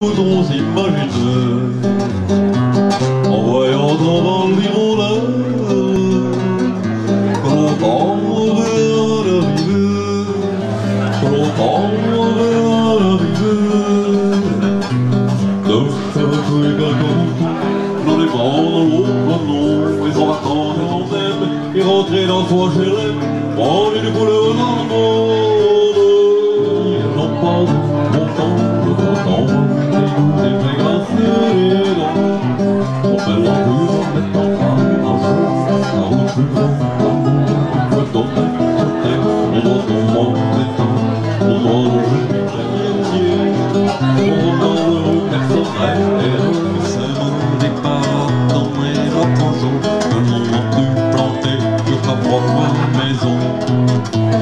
on s'imagine en voyant en vol l'hirondelle content vers l'arrivée content vers l'arrivée de faire les gars dans les bancs dans l'autre non les en vacances et en thème et rentrer dans soi chez l'aime prendre une couleur dans le monde maison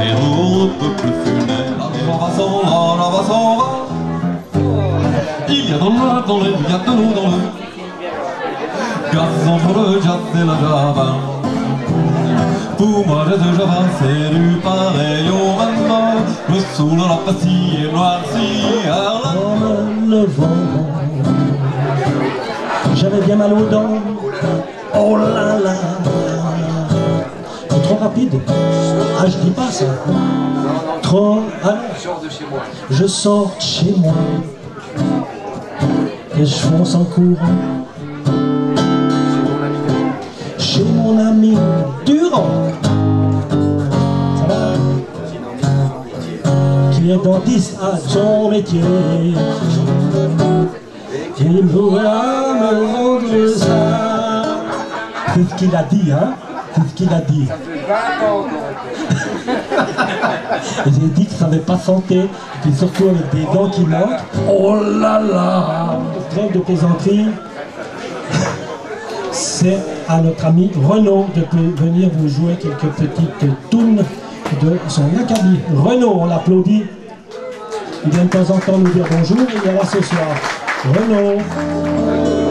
et au peuple funèbre. On va s'en va, on s'en va. Il y a dans dans il dans le et la java Pour moi du pareil au même Le saoule la pastille et noirci à le vent. J'avais bien mal aux dents. Oh là là. Trop rapide. Ah je dis pas ça. Trop ah, Je sors de chez moi. Et je fonce en courant. Chez mon ami Durand à son métier il pourra me rendre ça c'est ce qu'il a dit hein c'est ce qu'il a dit j'ai dit que ça n'avait pas santé, et puis surtout avec des dents qui manquent. Oh là là Trêve de plaisanterie. C'est à notre ami Renaud de venir vous jouer quelques petites tunes de son acabit. Renaud, on l'applaudit. Il vient de temps en temps nous dire bonjour, il est là ce soir. Renaud